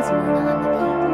Music on the beat.